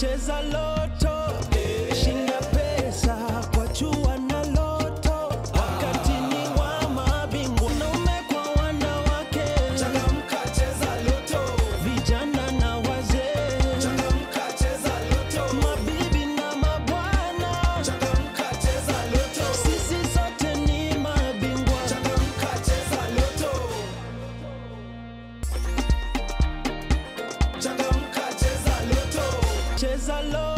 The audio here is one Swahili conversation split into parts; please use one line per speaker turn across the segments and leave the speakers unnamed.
cheza loto cheza loto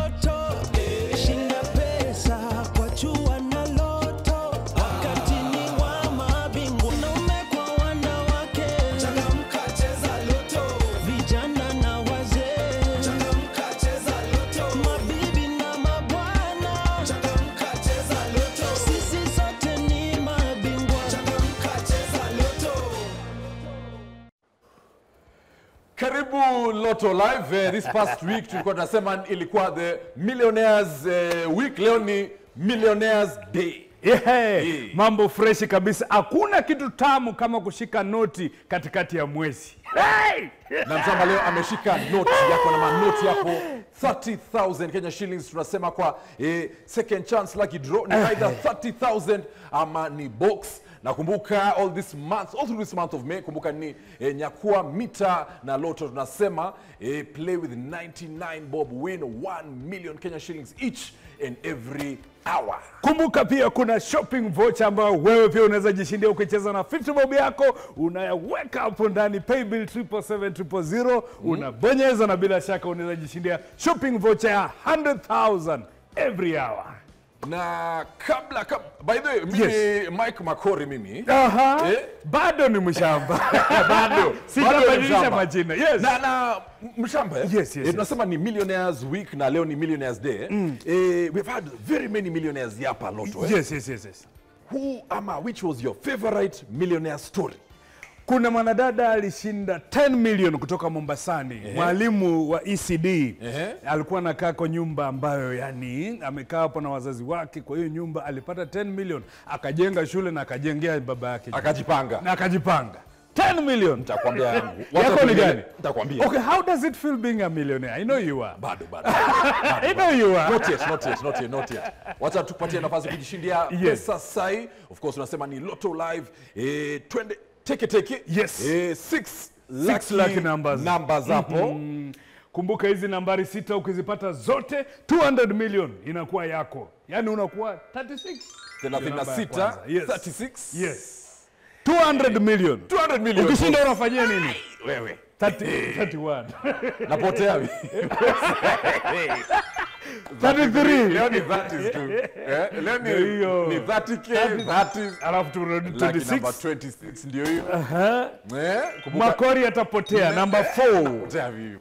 Karibu Lotto Live. Uh, this past week tulikuwa tunasema ilikuwa the millionaires uh, week. Leo ni millionaires day.
Yeah.
Yeah.
Mambo freshi kabisa. Hakuna kitu tamu kama kushika noti katikati ya mwezi. Hey!
Na msamba leo ameshika noti yako na manoti yako 30,000 Kenya shillings. Tunasema kwa eh, second chance lucky draw ni either 30,000 ama ni box. Nakumbuka all this month, all through this month of May, kumbuka ni eh, nyakua mita na loto tunasema eh, play with 99 bob win 1 million Kenya shillings each and every hour.
Kumbuka pia kuna shopping voucher ambayo wewe pia unaweza jishindia ukicheza na 50 bob yako, unayaweka hapo ndani paybill 77700 unabonyeza, na bila shaka unaweza jishindia shopping voucher ya 100,000 every hour.
Na kabla, kab, by the way, mimi
Yes.
Mike Makori mimi
Aha.
Eh?
Bado ni mshamba.
bado sijabadilisha
majina. Yes.
na, na mshamba eh?
Yes, yes,
eh,
yes.
ni millionaires week na leo ni millionaires day mm. eh, we've had very many millionaires hapa loto eh?
Yes, yes, yes, yes.
who ama which was your favorite millionaire story
Kuna mwanadada alishinda 10 million kutoka Mombasani, mwalimu wa ECD.
Ehe.
Alikuwa anakaa kwa nyumba ambayo yani amekaa hapo na wazazi wake. Kwa hiyo nyumba alipata 10 million, akajenga shule na akajengea baba yake
akajipanga
na akajipanga 10 million.
nitakwambia yangu
Yako ni gani?
nitakwambia
Okay, how does it feel being a millionaire? I know you are.
bado bado
I know you are.
not yet, not yet, not yet, not yet. Wacha tupatie nafasi kujishindia
Yes.
pesa sai. Of course unasema ni Lotto Live eh, twende teke teke.
Yes.
E, six,
Six lucky numbers.
numbers hapo. -hmm.
Kumbuka hizi nambari sita ukizipata zote 200 million inakuwa yako, yani unakuwa 36
36
yes.
36
yes 200 million
200 million.
Ukishinda unafanyia nini?
Wewe.
30, 31.
Napotea.
33.
Leo ni 30s tu. Eh, leo
Ndio hiyo.
ni 30k, 30s.
Alafu turudi
Lucky number
26.
26 ndio hiyo. Eh,
Makori atapotea namba 4.
napotea vipi?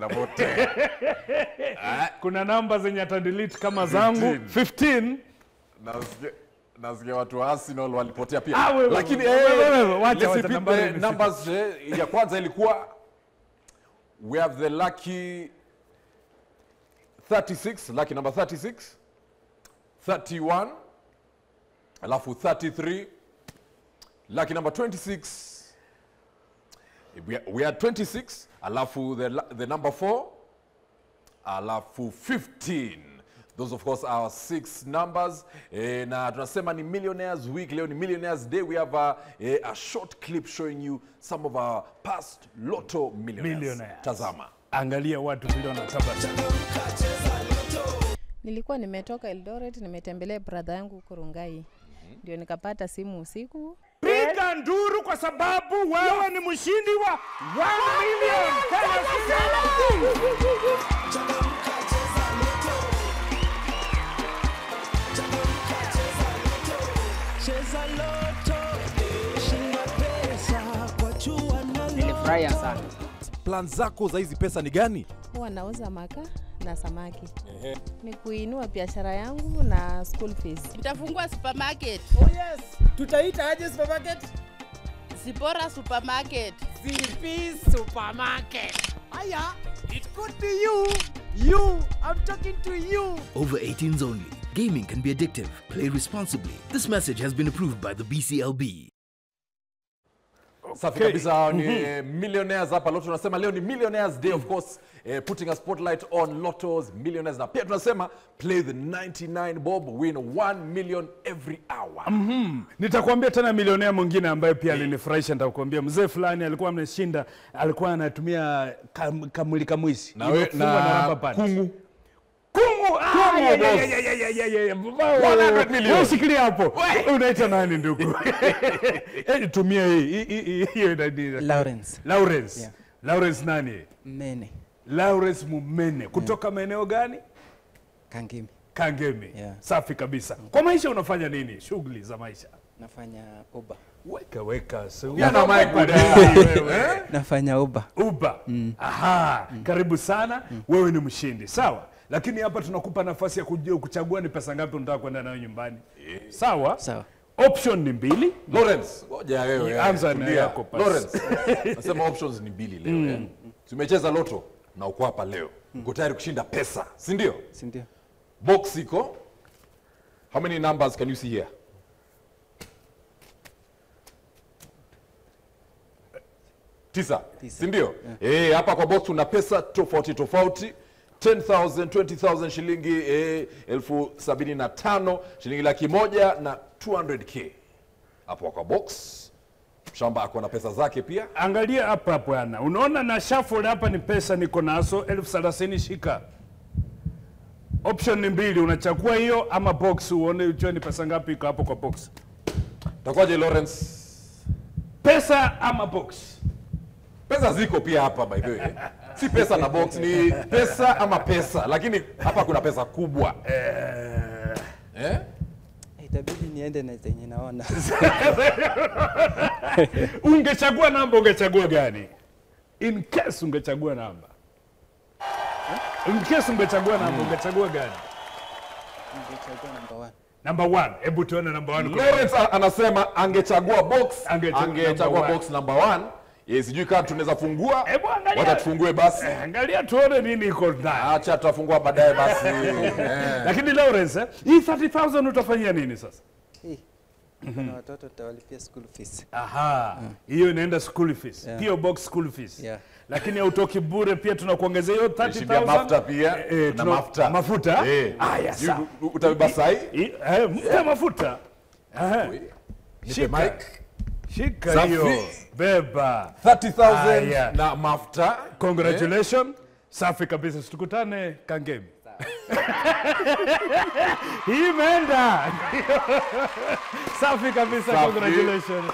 Napotea.
Kuna namba zenye atadelete kama zangu 15.
Nasikia watu wa Arsenal walipotea pia.
Ah,
Lakini eh, numbers eh, ya kwanza ilikuwa we have the lucky 36, lucky number 36, 31, alafu 33, lucky number 26, we, we are 26, alafu the, the number 4, alafu 15 those of course are six numbers. E, na tunasema ni millionaires week. Leo ni millionaires day. We have a, a, a short clip showing you some of our past lotto millionaires,
Millionaires.
tazama.
Angalia watu vile wanatabasamu.
Nilikuwa nimetoka Eldoret, nimetembelea brother yangu huko Rungai, ndio nikapata simu usiku.
Piga nduru kwa sababu wewe ni mshindi wa 1 million.
Nilifurahia sana.
plan zako za hizi pesa ni gani?
Huwa nauza makaa na samaki, ni kuinua biashara yangu na school fees.
Nitafungua supermarket.
Oh yes. Tutaita aje supermarket?
Zipora supermarket.
ZP supermarket. Aya, it could be you. You, I'm talking to you.
Over 18s only. Gaming can be addictive. Play responsibly. This message has been approved by the BCLB.
Safi
Okay.
kabisa ni millionaires hapa Lotto tunasema leo ni millionaires day of course eh, putting a spotlight on Lotto's millionaires na pia tunasema play the 99 bob win 1 million every hour. Mm -hmm.
Nitakwambia tena milionea mwingine ambaye pia alinifurahisha. Nitakwambia mzee fulani alikuwa ameshinda, alikuwa anatumia kam, kamulika mwizi
Na we,
na
na kungu
shikilia hapo. Unaita nani ndugu? Eh, tumia hii. Hii- hii- hii- Hiyo
Lawrence
Lawrence.
Yeah.
Lawrence nani?
Mene
Lawrence Mumene. Kutoka maeneo gani?
Kangemi.
Kangemi.
Yeah.
Safi kabisa. Kwa maisha unafanya nini? Shughuli za maisha.
nafanya Uber.
Weka weka. So,
Yana mic
wewe.
nafanya Uber.
Uber. Mm. Aha, karibu sana. Wewe ni mshindi, sawa? Lakini hapa tunakupa nafasi ya kujua kuchagua ni pesa ngapi unataka kwenda nayo nyumbani. Yeah. Sawa?
Sawa.
Option ni mbili.
Lawrence, ngoja wewe.
Anza na yako pasi.
Lawrence. Nasema options ni mbili leo. Mm. Yeah. Tumecheza loto na uko hapa leo. Mm. Uko tayari kushinda pesa, si ndio?
Si ndio?
Box iko. How many numbers can you see here? Tisa, si ndio? Eh, hey, hapa kwa box tuna pesa tofauti tofauti 10,000, 20,000 shilingi eh, elfu sabini na tano shilingi laki moja na 200k hapo kwa box. Shamba ako na pesa zake pia.
Angalia hapa hapo yana. Unaona na shuffle hapa ni pesa niko nazo elfu thelathini shika. Option ni mbili, unachagua hiyo ama box uone ujue ni pesa ngapi iko hapo kwa box.
Takwaje Lawrence?
Pesa ama box?
Pesa ziko pia hapa by the way. Si pesa na box ni pesa ama pesa, lakini hapa kuna pesa kubwa. Eh? Eh?
Itabidi niende na zenye naona.
Ungechagua namba ungechagua gani? In case ungechagua namba. In case ungechagua namba ungechagua gani?
Ungechagua namba one.
Number one. Hebu tuone number one.
Lawrence anasema angechagua box,
Angechagua
angechagua
number
box number one. Eh, sijui kama tunaweza fungua.
Hebu angalia.
Wacha basi.
Eh, Angalia tuone nini iko ndani.
Acha tutafungua baadaye basi. Eh.
Lakini Lawrence, eh, hii 30,000 utafanyia nini sasa?
Hii. na watoto tutawalipia school fees.
Aha, hiyo inaenda school fees.
Yeah.
PO box school fees.
Yeah.
Lakini hautoki bure pia tunakuongezea hiyo
Shibia
30,000.
mafuta pia.
E, eh, tuna-
mafuta.
Mafuta?
Eh.
Haya, sawa.
u- Utabeba sahi?
Eh, mpe mafuta. Aha.
Nipe mic.
Shika hiyo. Beba.
30,000
Haya.
na mafuta.
Congratulations. Safi kabisa. Tukutane Kangemi. Hii imeenda. Safi kabisa.
Safi.
Congratulations.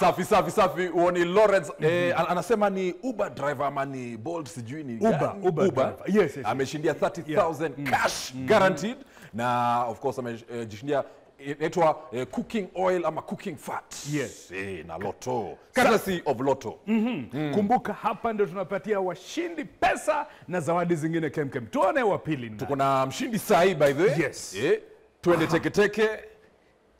Safi safi safi. uoni Lawrence mm -hmm. eh, anasema ni Uber driver ama ni Bolt sijui ni
Uber, Uber, Uber. Yes, yes, yes.
Ameshindia 30,000 yeah. cash mm -hmm. guaranteed na of course amejishindia inaitwa eh, cooking oil ama cooking fat.
Yes.
Eh, na Lotto. Courtesy of Lotto.
Kumbuka hapa ndio tunapatia washindi pesa na zawadi zingine kemkem. Tuone wa pili.
Tuko na mshindi sahi by the way.
Yes.
Eh, twende teke teke.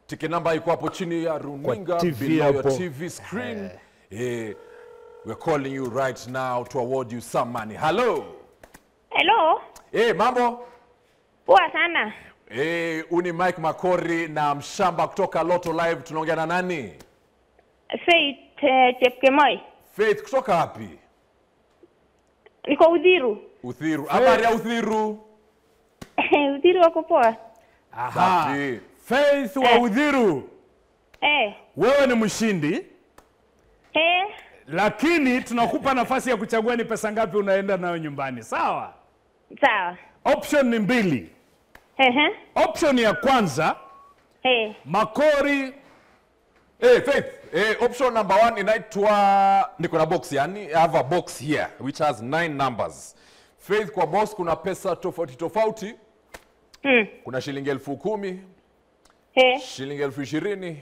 Tiki namba iko hapo chini ya runinga
TV
below your. TV screen. Eh, we're calling you right now to award you some money. Hello.
Hello,
Eh, mambo?
poa sana.
Eh, uni Mike Makori na mshamba kutoka Loto Live tunaongea na nani?
Faith eh, Chepkemoi,
Faith kutoka wapi?
niko Udhiru.
Uthiru. Habari ya Uthiru?
Udhiru wako poa?
Aha.
Safi.
Faith wa
Eh.
Udhiru,
Eh,
wewe ni mshindi,
eh,
lakini tunakupa nafasi ya kuchagua ni pesa ngapi unaenda nayo nyumbani. Sawa?
sawa.
Option ni mbili.
Ehe,
Option ya kwanza,
eh,
Makori
Eh, Faith, eh, option number one inaitwa niko na box yani I have a box here which has nine numbers. Faith kwa box kuna pesa tofauti tofauti.
mm,
Kuna shilingi elfu kumi,
eh,
shilingi elfu ishirini,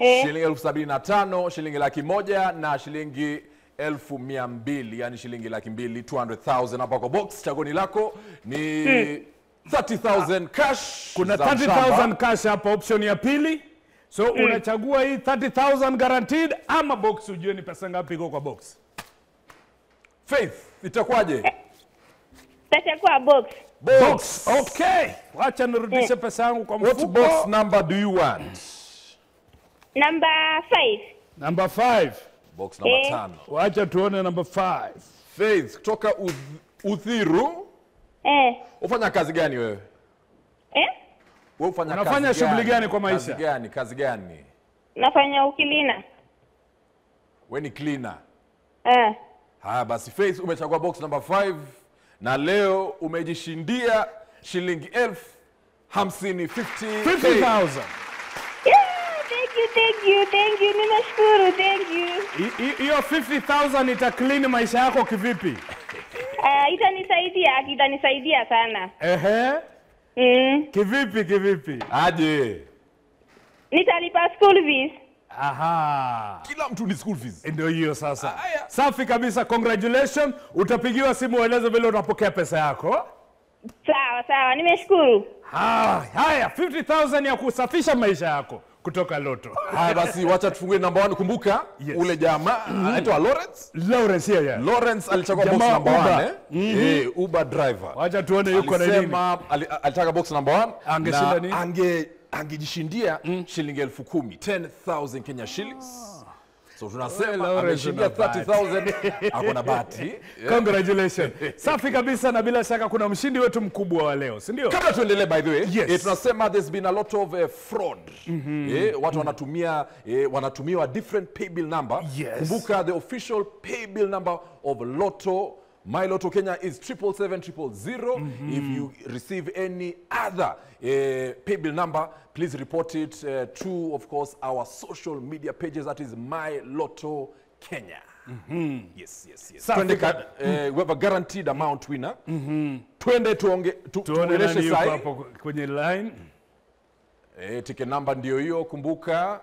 eh,
shilingi elfu sabini na tano, shilingi laki moja na shilingi elfu mia mbili yani shilingi laki mbili 200,000 hapa kwa box. Chagoni lako ni 30,000 cash.
kuna
za
30,000 cash hapa, option ya pili. So mm. unachagua hii 30,000 guaranteed ama box ujue ni pesa ngapi iko kwa box.
Faith, itakuwaje?
Itakuwa box.
Box. Okay. Wacha nirudishe
Eh.
pesa yangu kwa mfuko.
What box number do you want?
Number 5.
Number 5.
box number
Eh.
tano
Wacha tuone number 5.
faith kutoka Uth- uthiru
Eh.
ufanya kazi gani wewe
Eh?
Wewe ufanya
Unafanya
kazi
shughuli gani kwa maisha?
kazi gani kazi gani
Nafanya ukilina.
Wewe ni cleaner
Eh.
haya basi faith umechagua box number 5 na leo umejishindia shilingi elfu hamsini 50
50,000.
Yeah, thank you, thank you, thank you. Nimeshukuru, thank you.
Hi- hi- Hiyo 50,000 ita clean maisha yako kivipi?
Uh, itanisaidia, itanisaidia sana.
Ehe.
Mm.
Kivipi kivipi?
aje
Nitalipa school fees.
Aha.
kila mtu ni school fees
Ndio hiyo sasa.
Aya.
Safi kabisa, congratulations. Utapigiwa simu ueleze vile unapokea pesa yako.
Sawa, sawa. Nimeshukuru.
Ah, haya 50,000 ya kusafisha maisha yako kutoka Loto.
haya basi wacha tufungue namba 1 kumbuka
Yes.
ule jamaa anaitwa Lawrence
Lawrence yeah, yeah.
Lawrence alichagua box
namba
number
eh.
1 eh? Eh, Uber driver
Wacha tuone yuko na nini.
alisema alitaka box number 1
Angeshinda nini?
ange angejishindia shilingi elfu kumi 10000 Kenya shillings so tunasema
ameshinda
ameshindia 30000 akona bahati
Congratulations. Safi kabisa na bila shaka kuna mshindi wetu mkubwa wa leo, si ndio?
kabla tuendelee by the way
Yes.
eh, tunasema there's been a lot of uh, fraud Mm -hmm. eh, watu wanatumia eh, wanatumiwa different paybill number
Yes.
kumbuka the official paybill number of lotto My Lotto Kenya is triple seven triple zero. If you receive any other uh, paybill number, please report it uh, to, of course, our social media pages. That is My Lotto Kenya. Mm -hmm. Yes, yes,
yes.
Twende
ka-
ka- eh, we have a guaranteed amount winner. Mm -hmm. Twende tuonge, tu, tuongeleshe
hapo kwenye line.
Eh, ticket number ndio hiyo kumbuka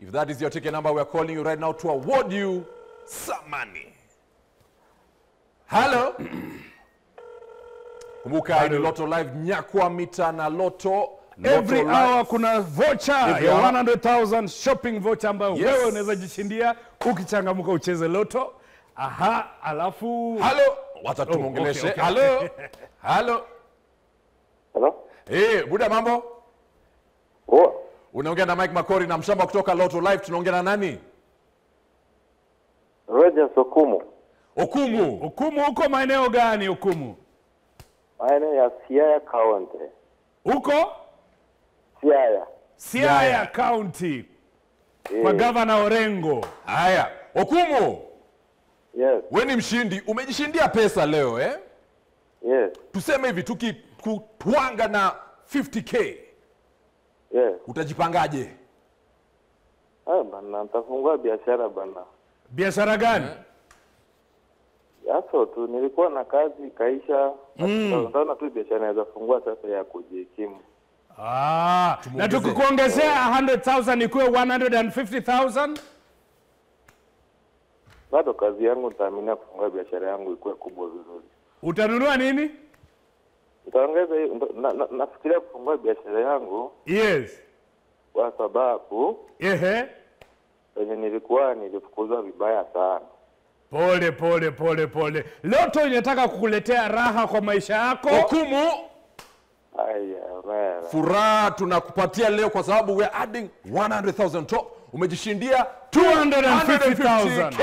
if that is your ticket number we are calling you right now to award you some money hello kumbuka ni Lotto live nyakwa mita na Lotto Lotto
Every
Live.
hour kuna voucher
Every
ya
hour.
100,000 shopping voucher ambayo
Yes.
wewe unaweza jishindia ukichangamuka ucheze Loto. Aha, alafu
hello wacha
Oh, okay, okay.
hello hello
Hello?
eh buda mambo
Oh,
unaongea na Mike Makori na mshamba kutoka Lotto live tunaongea na nani
Rogers Okumu,
Okumu
hukumu huko maeneo gani hukumu?
maeneo ya Siaya County.
Huko
Siaya.
Siaya County kwa
Eh,
gavana Orengo.
haya Okumu
Yes,
we ni mshindi umejishindia pesa leo eh
yes,
tuseme hivi tukikutwanga na 50k
yes.
utajipangaje
Ah, bana, nitafungua biashara bana.
Biashara gani?
Yaso tu nilikuwa na kazi kaisha, naona Ndaona tu biashara naweza fungua sasa ya kujikimu.
Ah, na tukikuongezea 100,000 ikuwe 150,000?
Bado kazi yangu nitaaminia kufungua biashara yangu ikuwe kubwa vizuri.
Utanunua nini?
Nitaongeza hiyo, nafikiria na, kufungua biashara yangu
Yes.
kwa sababu
Ehe.
penye nilikuwa nilifukuzwa vibaya sana.
Pole pole pole pole. Loto inataka kukuletea raha kwa maisha yako.
hukumu
furaha tunakupatia leo kwa sababu we are adding 100000 top umejishindia
250,000.
250K.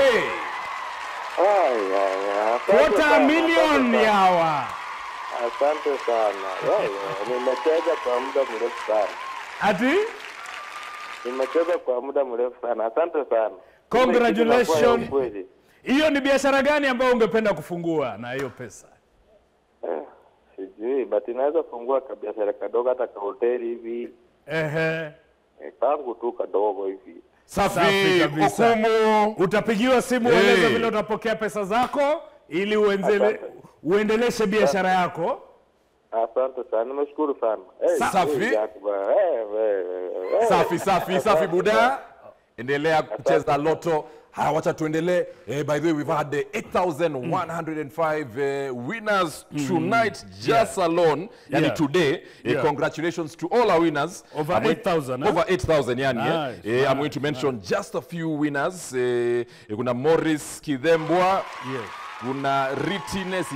Aya, aya.
Quarter million yawa.
Asante sana. Wewe, nimecheza kwa muda mrefu sana.
Ati?
Nimecheza kwa muda mrefu sana. Asante sana.
Congratulations. Hiyo ni biashara gani ambayo ungependa kufungua na hiyo pesa?
Eh, sijui but inaweza fungua ka biashara kadogo hata ka hoteli hivi
Ehe.
eh, kangu tu kadogo hivi.
Safi
safi
kabisa. Utapigiwa simu
Hey.
ueleze vile utapokea pesa zako ili uenzele, uendeleshe biashara yako.
Asante sana. Nimeshukuru sana. Hey,
Safi.
Hey, hey, hey, eh, eh, eh,
safi safi safi buda endelea kucheza loto haya wacha tuendelee eh, by the way we've had uh, 8105 uh, winners tonight mm. just alone yani
Yeah.
today eh,
Yeah.
congratulations to all our winners
Over 8,000, eh?
over 8000 yani nice. eh.
Nice,
eh, I'm going to mention nice. just a few winners eh, eh, kuna Morris Kidhembwa
Yes.
kuna Ritines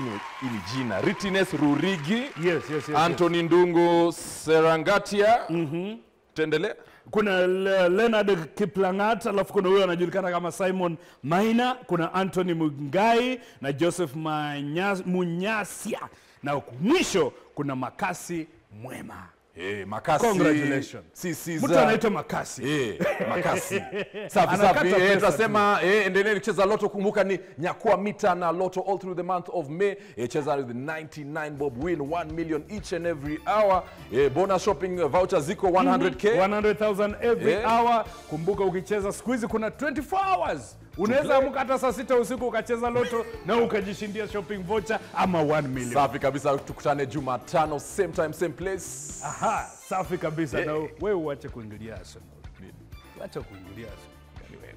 ili jina Ritines Rurigi
Yes, yes, yes.
Anthony Ndungu Serangatia mm-hmm. tuendelee
kuna Leonard Kiplangat, alafu kuna huyo anajulikana kama Simon Maina, kuna Anthony Mungai na Joseph Manyas, Munyasia, na mwisho kuna Makasi Mwema.
Eh, makasi
Congratulations.
Si
Mtu
za-
anaitwa Makasi.
Eh, makasi safi safi eh,
pesa
tunasema eh, endeleeni kucheza loto kumbuka ni nyakua mita na loto all through the month of may eh, cheza with 99 bob win 1 million each and every hour eh, bonus shopping voucher ziko 100k
100,000 every
hey.
hour. Kumbuka ukicheza siku hizi kuna 24 hours. Unaweza amka hata saa sita usiku ukacheza loto na ukajishindia shopping voucher ama 1 million.
safi kabisa tukutane jumatano same time same place
Aha, safi kabisa.
Yeah.
Na wewe uache kuingilia Arsenal. Acha kuingilia Arsenal. Yaani wewe.